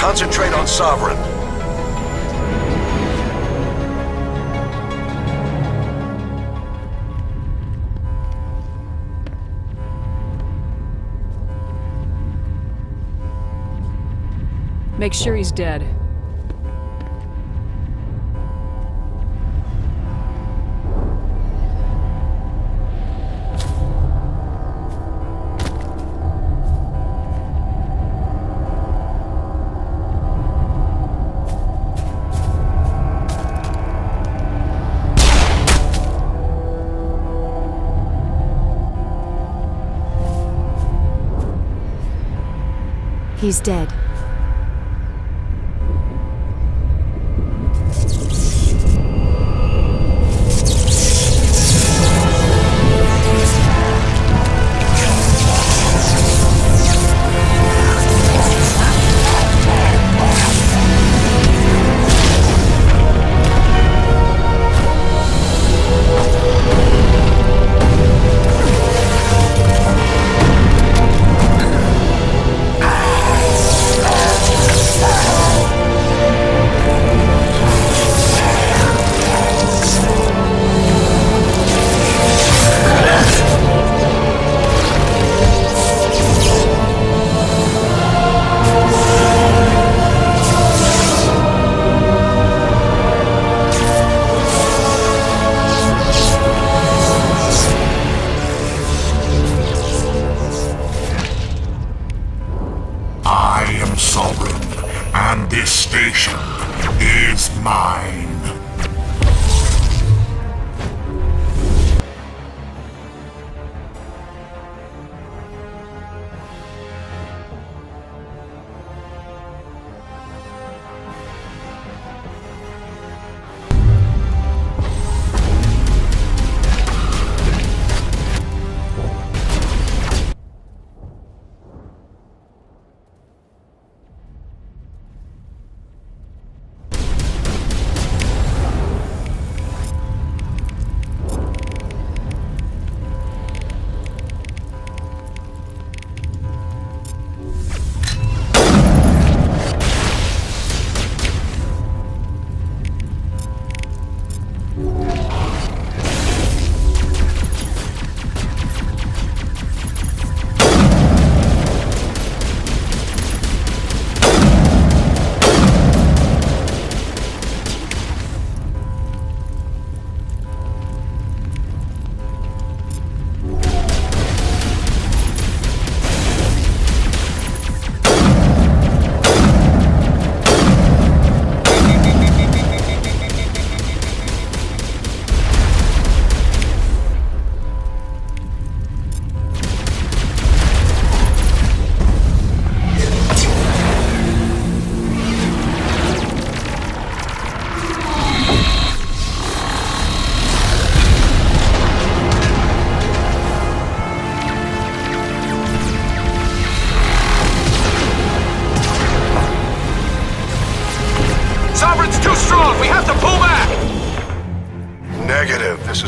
Concentrate on Sovereign. Make sure he's dead. He's dead.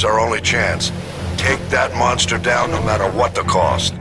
Is our only chance. Take that monster down no matter what the cost.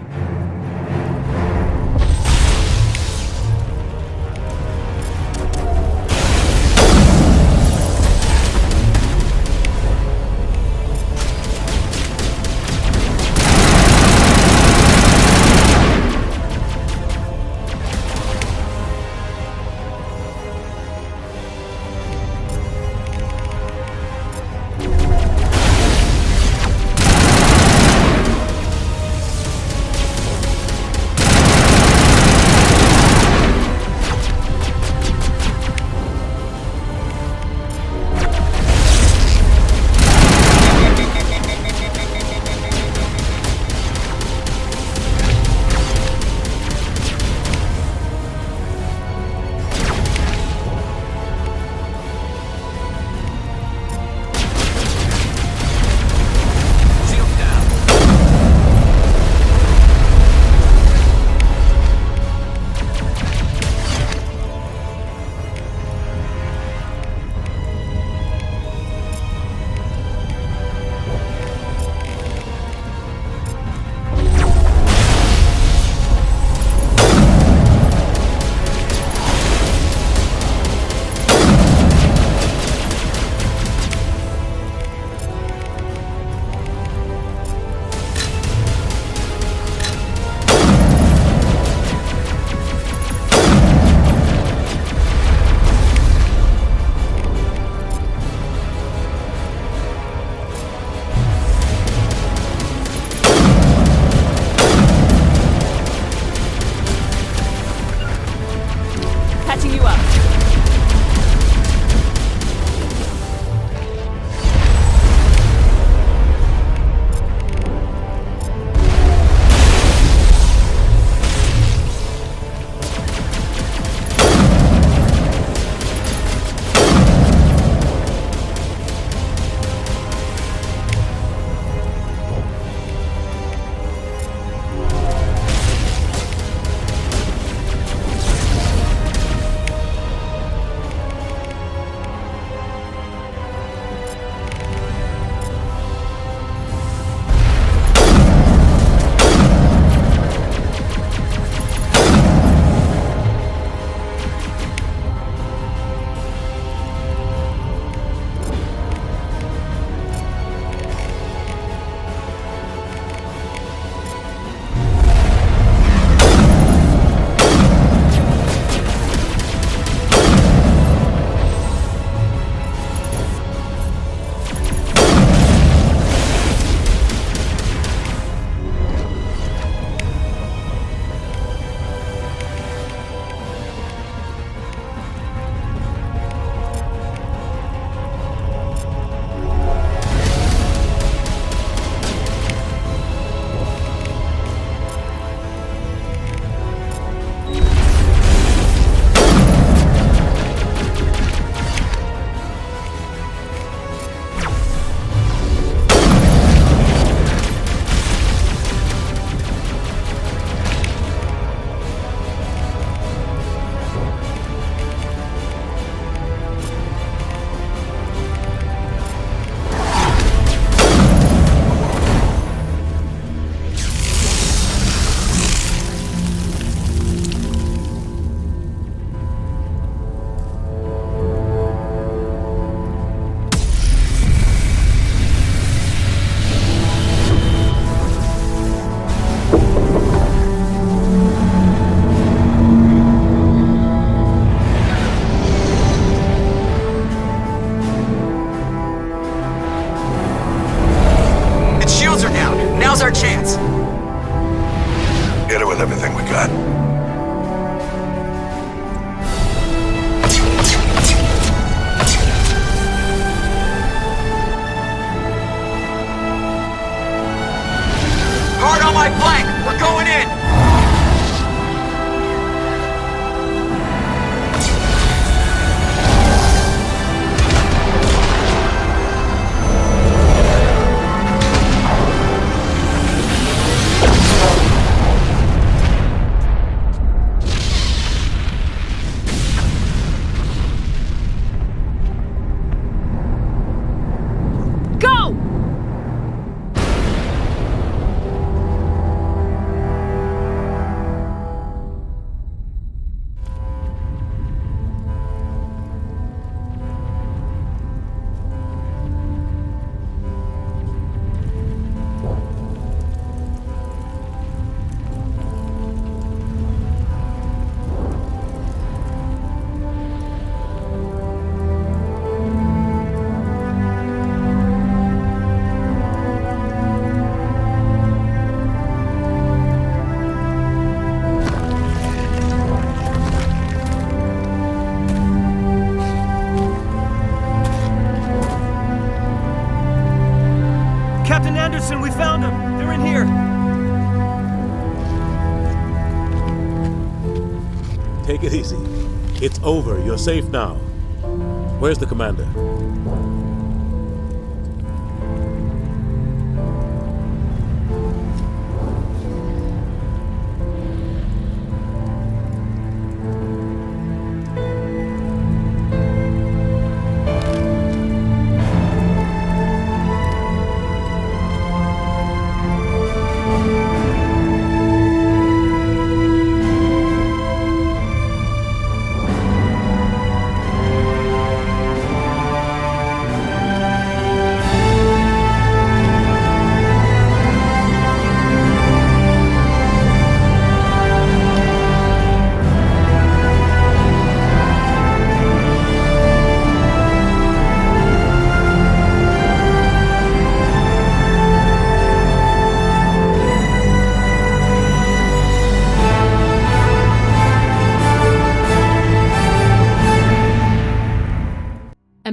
up. Hard on my flank! We're going in! It easy. It's over. You're safe now. Where's the commander?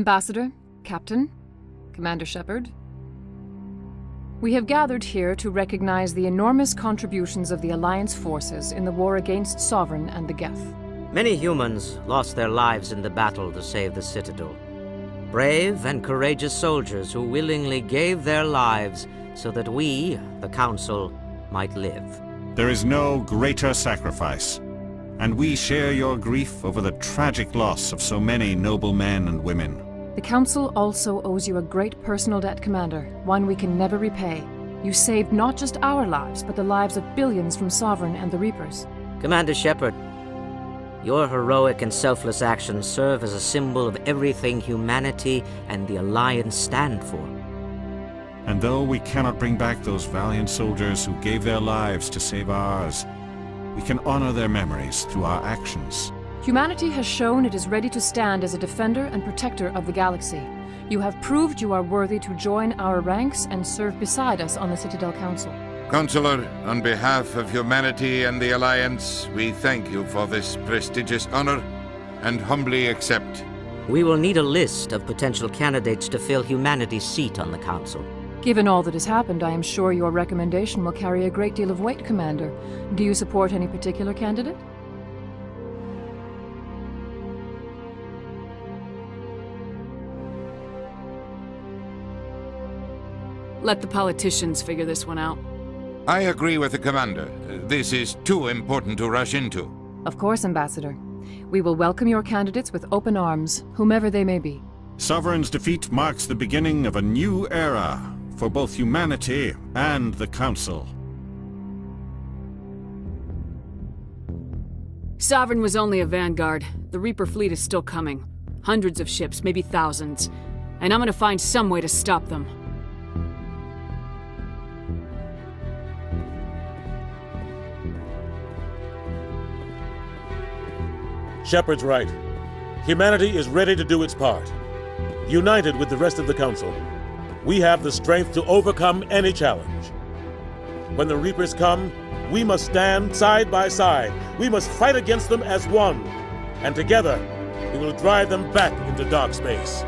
Ambassador, Captain, Commander Shepard. We have gathered here to recognize the enormous contributions of the Alliance forces in the war against Sovereign and the Geth. Many humans lost their lives in the battle to save the Citadel. Brave and courageous soldiers who willingly gave their lives so that we, the Council, might live. There is no greater sacrifice, and we share your grief over the tragic loss of so many noble men and women. The Council also owes you a great personal debt, Commander, one we can never repay. You saved not just our lives, but the lives of billions from Sovereign and the Reapers. Commander Shepard, your heroic and selfless actions serve as a symbol of everything humanity and the Alliance stand for. And though we cannot bring back those valiant soldiers who gave their lives to save ours, we can honor their memories through our actions. Humanity has shown it is ready to stand as a defender and protector of the galaxy. You have proved you are worthy to join our ranks and serve beside us on the Citadel Council. Councilor, on behalf of humanity and the Alliance, we thank you for this prestigious honor and humbly accept. We will need a list of potential candidates to fill humanity's seat on the Council. Given all that has happened, I am sure your recommendation will carry a great deal of weight, Commander. Do you support any particular candidate? Let the politicians figure this one out. I agree with the Commander. This is too important to rush into. Of course, Ambassador. We will welcome your candidates with open arms, whomever they may be. Sovereign's defeat marks the beginning of a new era for both humanity and the Council. Sovereign was only a vanguard. The Reaper fleet is still coming. Hundreds of ships, maybe thousands. And I'm gonna find some way to stop them. Shepard's right. Humanity is ready to do its part. United with the rest of the Council, we have the strength to overcome any challenge. When the Reapers come, we must stand side by side. We must fight against them as one. And together, we will drive them back into dark space.